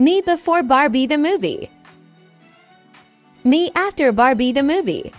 Me before Barbie the movie. Me after Barbie the movie.